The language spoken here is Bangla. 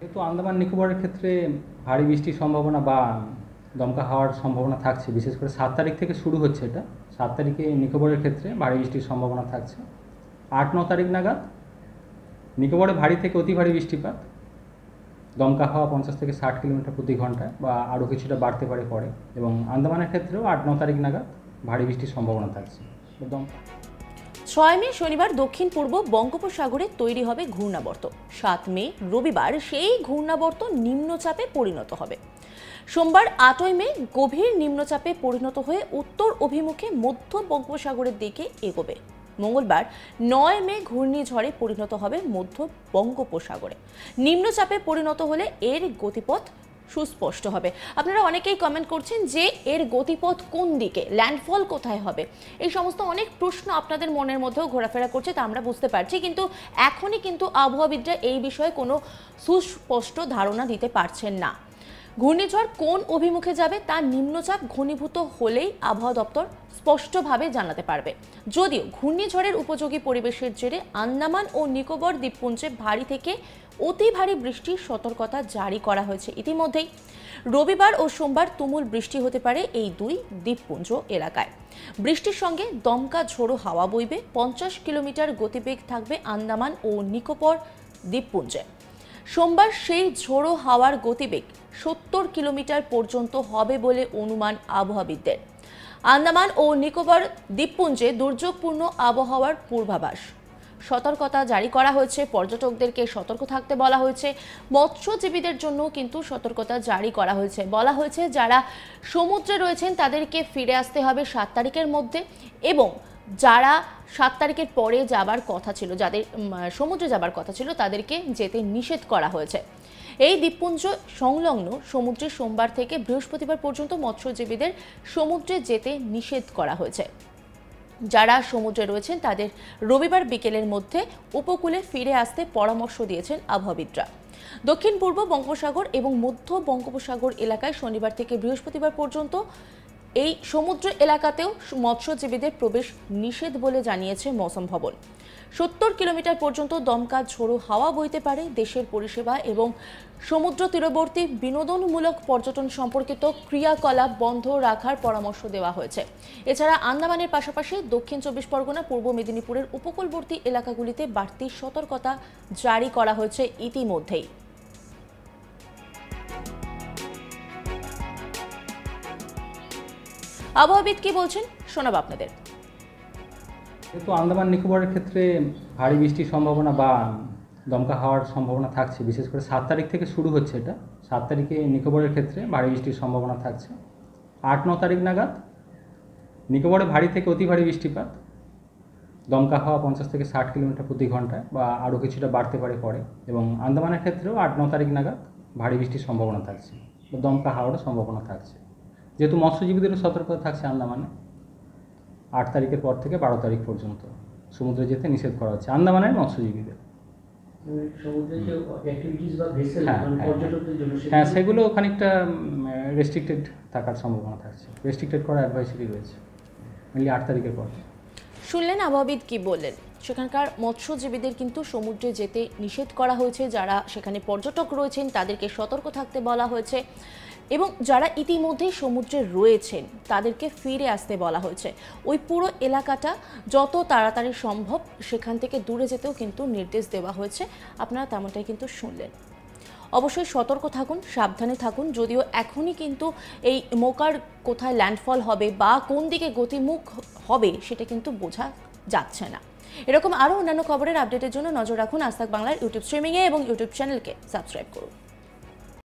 যেহেতু আন্দামান নিকোবরের ক্ষেত্রে ভারী বৃষ্টির সম্ভাবনা বা দমকা হওয়ার সম্ভাবনা থাকছে, বিশেষ করে সাত তারিখ থেকে শুরু হচ্ছে এটা। সাত তারিখে নিকোবরের ক্ষেত্রে ভারী বৃষ্টির সম্ভাবনা থাকছে। আট, ন তারিখ নাগাদ নিকোবরে ভারী থেকে অতি ভারী বৃষ্টিপাত। দমকা হওয়া পঞ্চাশ থেকে ষাট কিলোমিটার প্রতি ঘন্টায় বা আরও কিছুটা বাড়তে পারে পরে। এবং আন্দামানের ক্ষেত্রেও আট, ন তারিখ নাগাদ ভারী বৃষ্টির সম্ভাবনা থাকছে। দমকা। ছয় মে, শনিবার দক্ষিণ পূর্ব বঙ্গোপসাগরে তৈরি হবে ঘূর্ণাবর্ত। সাত মে, রবিবার সেই ঘূর্ণাবর্ত নিম্নচাপে পরিণত হবে। সোমবার আটই মে, গভীর নিম্নচাপে পরিণত হয়ে উত্তর অভিমুখে মধ্য বঙ্গোপসাগরের দিকে এগোবে। মঙ্গলবার নয় মে, ঘূর্ণিঝড়ে পরিণত হবে মধ্য বঙ্গোপসাগরে। নিম্নচাপে পরিণত হলে এর গতিপথ সুস্পষ্ট হবে। আপনারা অনেকেই কমেন্ট করছেন যে এর গতিপথ কোন দিকে ল্যান্ডফল কোথায় হবে? এই সমস্ত অনেক প্রশ্ন আপনাদের মনের মধ্যেও ঘোরাফেরা করছে, তা আমরা বুঝতে পারছি, কিন্তু এখনই কিন্তু আবহাওয়াবিদরা এই বিষয়ে কোনো সুস্পষ্ট ধারণা দিতে পারছেন না। ঘূর্ণিঝড় কোন অভিমুখে যাবে তা নিম্নচাপ ঘনীভূত হলেই আবহাওয়া দপ্তর স্পষ্টভাবে জানাতে পারবে। যদিও ঘূর্ণিঝড়ের উপযোগী পরিবেশের জেরে আন্দামান ও নিকোবর দ্বীপপুঞ্জে ভারী থেকে অতি ভারী বৃষ্টির সতর্কতা জারি করা হয়েছে ইতিমধ্যেই। রবিবার ও সোমবার তুমুল বৃষ্টি হতে পারে এই দুই দ্বীপপুঞ্জ এলাকায়। বৃষ্টির সঙ্গে দমকা ঝোড়ো হাওয়া বইবে, পঞ্চাশ কিলোমিটার গতিবেগ থাকবে আন্দামান ও নিকোবর দ্বীপপুঞ্জে। সোমবার সেই ঝোড়ো হাওয়ার গতিবেগ সত্তর কিলোমিটার পর্যন্ত হবে বলে অনুমান আবহাওয়াবিদদের। আন্দামান ও নিকোবর দ্বীপপুঞ্জে দুর্যোগপূর্ণ আবহাওয়ার পূর্বাভাস। সতর্কতা জারি করা হয়েছে, পর্যটকদেরকে সতর্ক থাকতে বলা হয়েছে, মৎস্যজীবীদের জন্য কিন্তু সতর্কতা জারি করা হয়েছে। বলা হয়েছে, যারা সমুদ্রে রয়েছেন তাদেরকে ফিরে আসতে হবে সাত তারিখের মধ্যে এবং যারা সাত তারিখের পরে যাবার কথা ছিল, যাদের সমুদ্রে যাবার কথা ছিল, তাদেরকে যেতে নিষেধ করা হয়েছে। এই দ্বীপপুঞ্জ সংলগ্ন সমুদ্রে সোমবার থেকে বৃহস্পতিবার পর্যন্ত মৎস্যজীবীদের সমুদ্রে যেতে নিষেধ করা হয়েছে। যারা সমুদ্রে রয়েছেন, তাদের রবিবার বিকেলের মধ্যে উপকূলে ফিরে আসতে পরামর্শ দিয়েছেন আবহাওয়াবিদরা। দক্ষিণ পূর্ব বঙ্গোপসাগর এবং মধ্য বঙ্গোপসাগর এলাকায় শনিবার থেকে বৃহস্পতিবার পর্যন্ত এই সমুদ্র এলাকাতেও মৎস্যজীবীদের প্রবেশ নিষেধ বলে জানিয়েছে মৌসম ভবন। সত্তর কিলোমিটার পর্যন্ত দমকা ঝোড়ো হাওয়া বইতে পারে দেশের পরিষেবা এবং সমুদ্র তীরবর্তী বিনোদনমূলক পর্যটন সম্পর্কিত ক্রিয়াকলাপ বন্ধ রাখার পরামর্শ দেওয়া হয়েছে। এছাড়া আন্দামানের পাশাপাশি দক্ষিণ চব্বিশ পরগনা, পূর্ব মেদিনীপুরের উপকূলবর্তী এলাকাগুলিতে বাড়তি সতর্কতা জারি করা হয়েছে ইতিমধ্যেই। আবহাওয়াবিদ কি বলছেন শোনাব আপনাদের। যেহেতু আন্দামান নিকোবরের ক্ষেত্রে ভারী বৃষ্টির সম্ভাবনা বা দমকা হওয়ার সম্ভাবনা থাকছে। বিশেষ করে সাত তারিখ থেকে শুরু হচ্ছে এটা। সাত তারিখে নিকোবরের ক্ষেত্রে ভারী বৃষ্টির সম্ভাবনা থাকছে। আট, ন তারিখ নাগাদ নিকোবরে ভারী থেকে অতি ভারী বৃষ্টিপাত। দমকা হাওয়া পঞ্চাশ থেকে ষাট কিলোমিটার প্রতি ঘন্টায় বা আরও কিছুটা বাড়তে পারে পরে। এবং আন্দামানের ক্ষেত্রেও আট, ন তারিখ নাগাদ ভারী বৃষ্টির সম্ভাবনা থাকছে দমকা হাওয়ারও সম্ভাবনা থাকছে। যেহেতু মৎস্যজীবীদেরও সতর্কতা থাকছে আন্দামানে। আট তারিখের পর থেকে বারো তারিখ পর্যন্ত। সমুদ্রে যেতে নিষেধ করা হচ্ছে। আন্দামানের মৎস্যজীবীদের। সমুদ্রের যে অ্যাক্টিভিটিস বা ভেসেল হ্যাঁ, মানে হ্যাঁ। পর্যটকদের জন্য হ্যাঁ সেগুলো খানিকটা রেস্ট্রিক্টেড থাকার সম্ভাবনা থাকছে। রেস্ট্রিক্টেড করার অ্যাডভাইসারি রয়েছে। মেনলি আট তারিখের পর। শুনলেন আবহাওয়াবিদ কি বললেন? সেখানকার মৎস্যজীবীদের কিন্তু সমুদ্রে যেতে নিষেধ করা হয়েছে। যারা সেখানে পর্যটক রয়েছেন তাদেরকে সতর্ক থাকতে বলা হয়েছে। এবং যারা ইতিমধ্যেই সমুদ্রে রয়েছেন, তাদেরকে ফিরে আসতে বলা হয়েছে। ওই পুরো এলাকাটা যত তাড়াতাড়ি সম্ভব সেখান থেকে দূরে যেতেও কিন্তু নির্দেশ দেওয়া হয়েছে। আপনারা তেমনটাই কিন্তু শুনলেন। অবশ্যই সতর্ক থাকুন, সাবধানে থাকুন। যদিও এখনই কিন্তু এই মোকার কোথায় ল্যান্ডফল হবে বা কোন দিকে গতিমুখ হবে সেটা কিন্তু বোঝা যাচ্ছে না। এরকম আরও অন্যান্য খবরের আপডেটের জন্য নজর রাখুন আস্তাক বাংলার ইউটিউব স্ট্রিমিংয়ে এবং ইউটিউব চ্যানেলকে সাবস্ক্রাইব করুন।